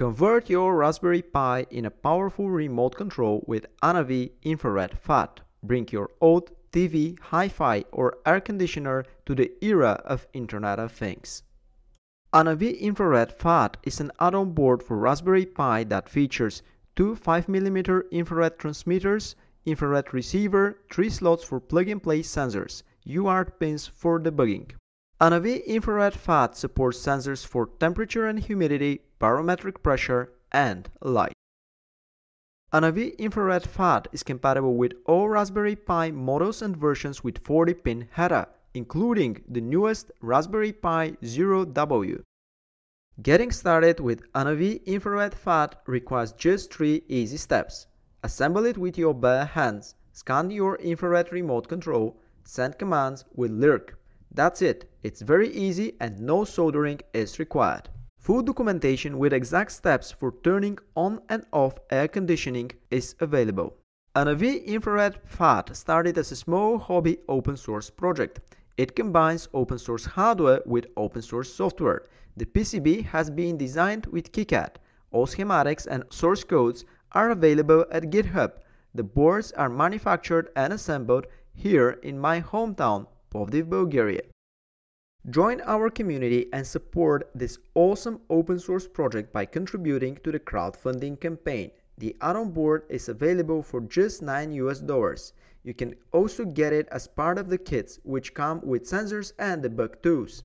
Convert your Raspberry Pi in a powerful remote control with Anavi Infrared pHAT. Bring your old TV, hi-fi or air conditioner to the era of Internet of Things. Anavi Infrared pHAT is an add-on board for Raspberry Pi that features two 5mm infrared transmitters, infrared receiver, three slots for plug-and-play sensors, UART pins for debugging. Anavi Infrared pHAT supports sensors for temperature and humidity, barometric pressure, and light. Anavi Infrared pHAT is compatible with all Raspberry Pi models and versions with 40-pin header, including the newest Raspberry Pi Zero W. Getting started with Anavi Infrared pHAT requires just three easy steps. Assemble it with your bare hands, scan your infrared remote control, send commands with LIRC. That's it, it's very easy and no soldering is required. Full documentation with exact steps for turning on and off air conditioning is available. Anavi Infrared pHAT started as a small hobby open source project. It combines open source hardware with open source software. The PCB has been designed with KiCad. All schematics and source codes are available at GitHub. The boards are manufactured and assembled here in my hometown, Plovdiv, Bulgaria. Join our community and support this awesome open source project by contributing to the crowdfunding campaign. The add-on board is available for just 9 US dollars. You can also get it as part of the kits which come with sensors and debug tools.